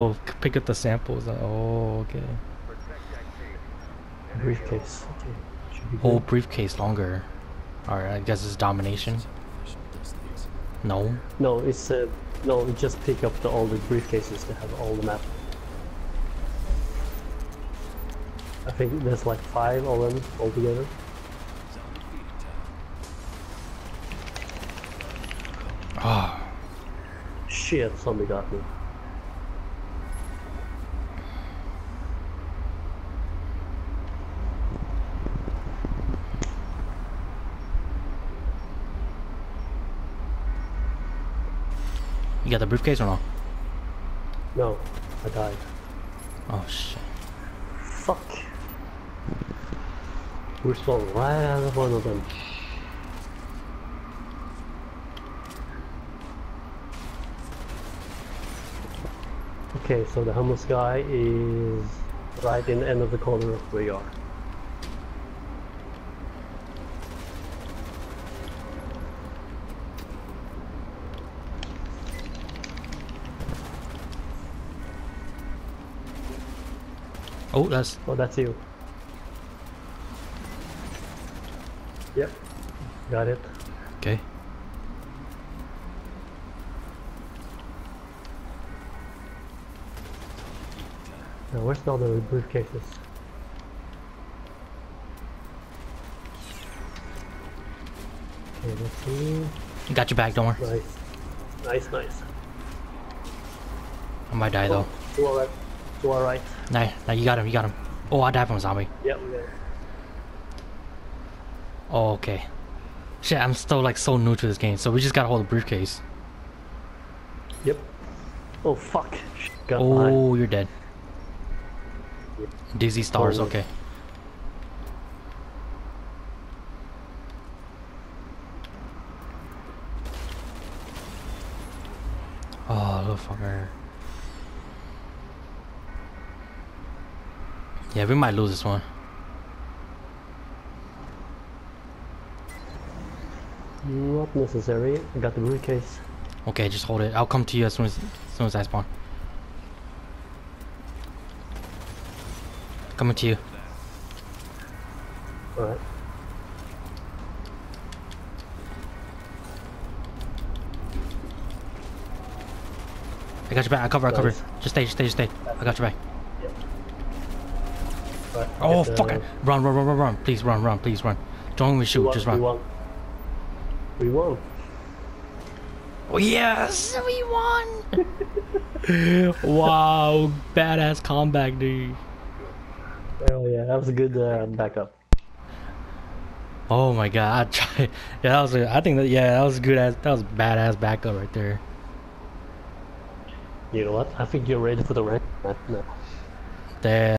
Oh, pick up the samples. Oh, okay. Briefcase. Okay. Should Whole briefcase longer. Alright, I guess it's domination. No. No, it's uh, no. Just pick up the, all the briefcases that have all the map. I think there's like five of them altogether. Oh, Shit, somebody got me. You got the briefcase or no? No, I died. Oh shit. Fuck. We're spawned right out of one of them. Okay, so the homeless guy is right in the end of the corner where you are. Oh, that's Oh, that's you. Yep, got it. okay. Now, where's all the briefcases? Okay, let's see. You Got your back, don't worry. Nice. Nice, nice. I might die oh, though. To our right. To our right. Nah, nah, you got him, you got him. Oh, I died from a zombie. Yep, we got. Oh, okay. Shit, I'm still like so new to this game, so we just gotta hold the briefcase. Yep. Oh, fuck. Got behind. Oh, you're dead. Dizzy stars, Oh. okay. Oh, little fucker. Yeah, we might lose this one. Not necessary. I got the briefcase. Okay, just hold it. I'll come to you as soon as, as soon as I spawn. Coming to you. Alright. I got your back. I cover. I cover. Nice. Just stay. Just stay. Just stay. I got your back. Alright, Oh get the- fuck it! Run, run, run, run, run! Please run, run, please run! Don't even We shoot. won, Just We run. won. We won. Oh yes, we won! wow, badass comeback, dude. Oh yeah, that was a good uh, backup. Oh my god, I tried. Yeah, that was. A, I think that. Yeah, that was good ass. That was badass backup right there. You know what? I think you're ready for the rank. No. Damn.